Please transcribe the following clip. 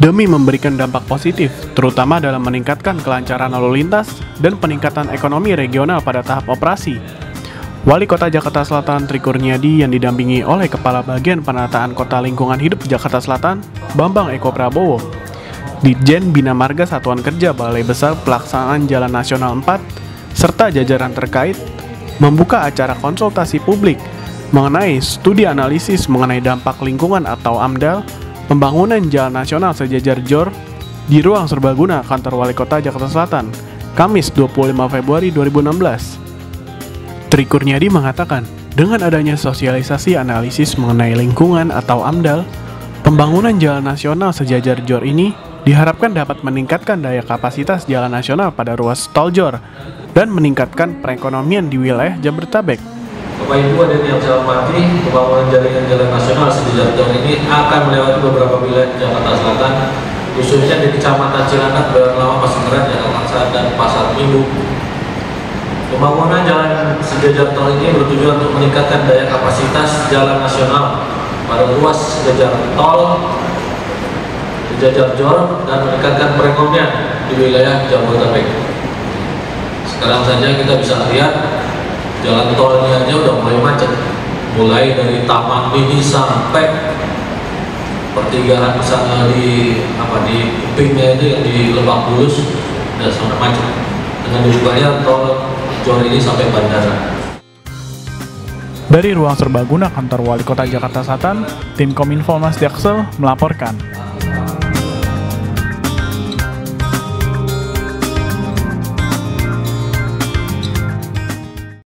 demi memberikan dampak positif, terutama dalam meningkatkan kelancaran lalu lintas dan peningkatan ekonomi regional pada tahap operasi. Wali Kota Jakarta Selatan Tri Kurniadi yang didampingi oleh Kepala Bagian Penataan Kota Lingkungan Hidup Jakarta Selatan, Bambang Eko Prabowo, Ditjen Bina Marga Satuan Kerja Balai Besar Pelaksanaan Jalan Nasional 4, serta jajaran terkait, membuka acara konsultasi publik mengenai studi analisis mengenai dampak lingkungan atau AMDAL, pembangunan jalan nasional sejajar JOR di ruang serbaguna kantor Wali Kota Jakarta Selatan, Kamis 25 Februari 2016. Tri Kurniadi mengatakan, dengan adanya sosialisasi analisis mengenai lingkungan atau AMDAL, pembangunan jalan nasional sejajar JOR ini diharapkan dapat meningkatkan daya kapasitas jalan nasional pada ruas tol JOR dan meningkatkan perekonomian di wilayah Jabodetabek. Bapak Ibu ada yang saya hormati, pembangunan jaringan jalan nasional sejajar JOR ini akan melewati beberapa wilayah Jakarta Selatan, khususnya di Kecamatan Cilandak, Lama, Pasanggeran, Jakarta Selatan, dan Pasar Minggu, Pembangunan jalan sejajar tol ini bertujuan untuk meningkatkan daya kapasitas jalan nasional pada ruas sejajar tol, sejajar jor, dan meningkatkan perekonomian di wilayah Jabodetabek. Sekarang saja kita bisa lihat jalan tol ini aja udah mulai macet, mulai dari Taman Mini sampai pertigaan sana di apa di Kupingnya itu yang di Lebak Bulus udah sangat macet dengan dibukanya tol Jor ini sampai bandara. Dari ruang serbaguna kantor Wali Kota Jakarta Selatan, tim Kominfo Mas Jaksel melaporkan.